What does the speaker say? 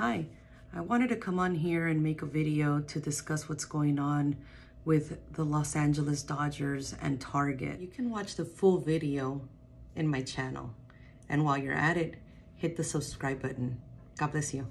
Hi, I wanted to come on here and make a video to discuss what's going on with the Los Angeles Dodgers and Target. You can watch the full video in my channel. And while you're at it, hit the subscribe button. God bless you.